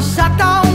shut down.